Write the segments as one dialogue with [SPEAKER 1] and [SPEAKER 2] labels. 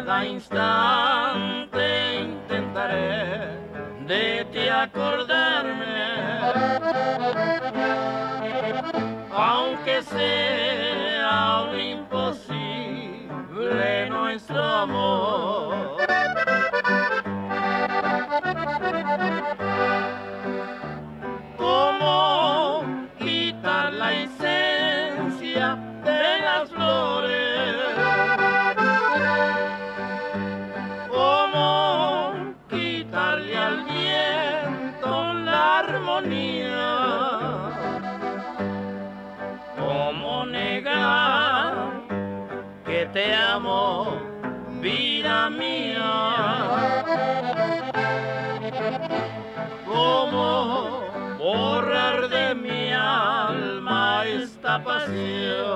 [SPEAKER 1] cada instante intentaré de ti acordarme, aunque sea un imposible nuestro amor. Te amo, vida mía? ¿Cómo borrar de mi alma esta pasión?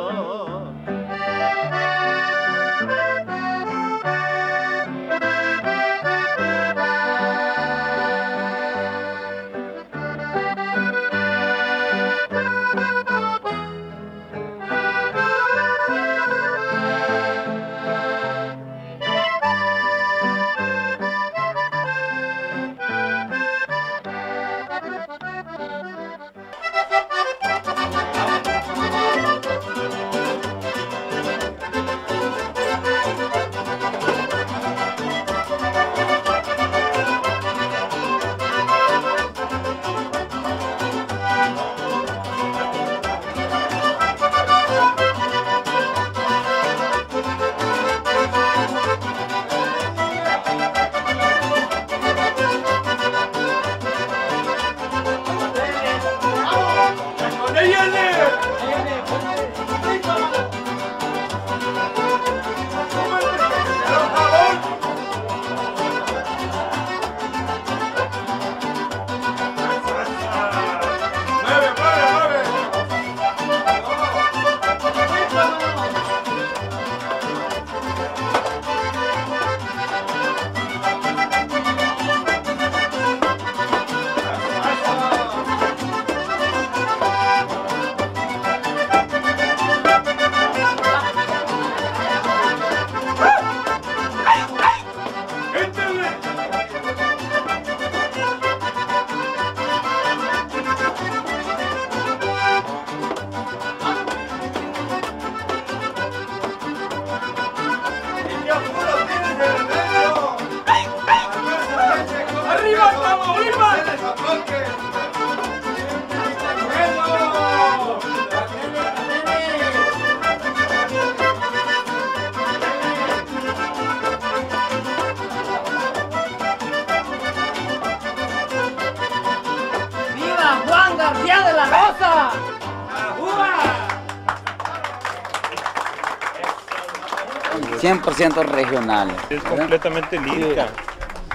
[SPEAKER 2] 100% regionales.
[SPEAKER 3] Es completamente lírica.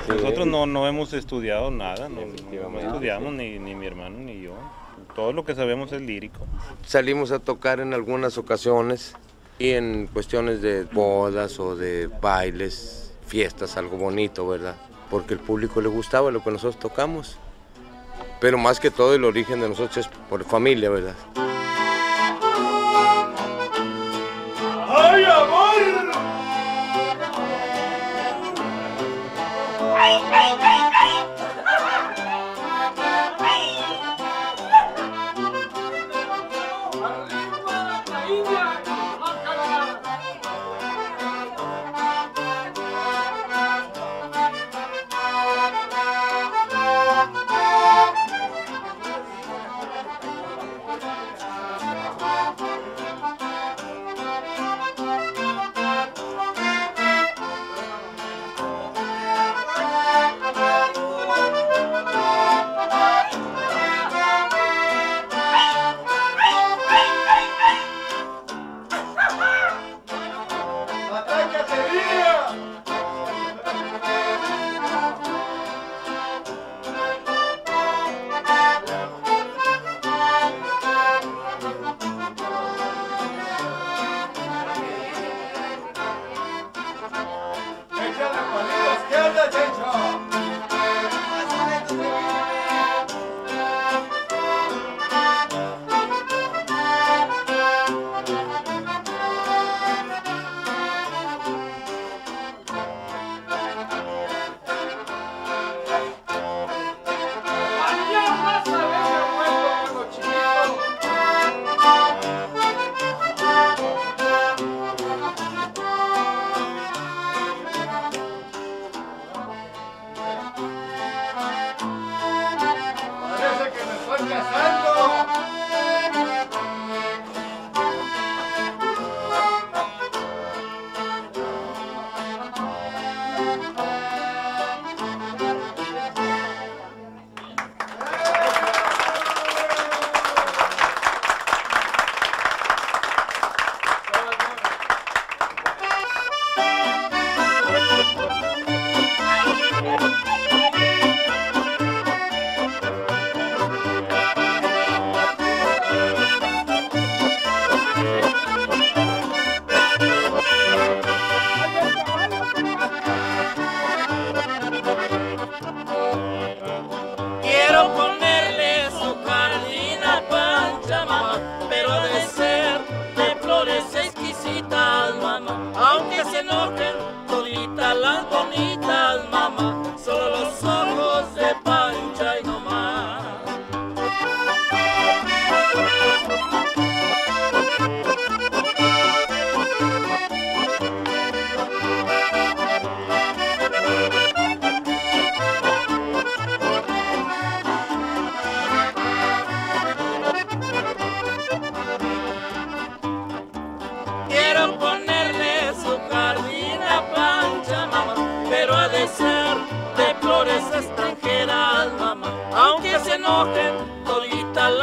[SPEAKER 3] Nosotros no, no hemos estudiado nada, no, no estudiamos ni, ni mi hermano ni yo. Todo lo que sabemos es lírico.
[SPEAKER 4] Salimos a tocar en algunas ocasiones y en cuestiones de bodas o de bailes, fiestas, algo bonito, ¿verdad? Porque el público le gustaba lo que nosotros tocamos. Pero más que todo el origen de nosotros es por familia, ¿verdad?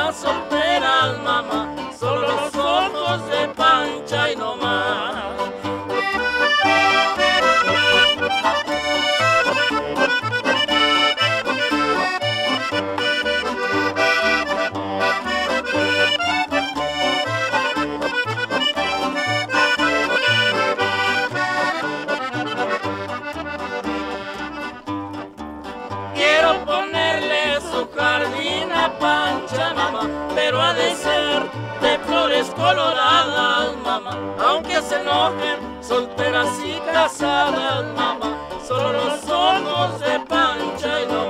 [SPEAKER 1] Las solteras, mamá, padecer de flores coloradas, mamá. Aunque se enojen solteras y casadas, mamá. Solo los ojos de pancha y no.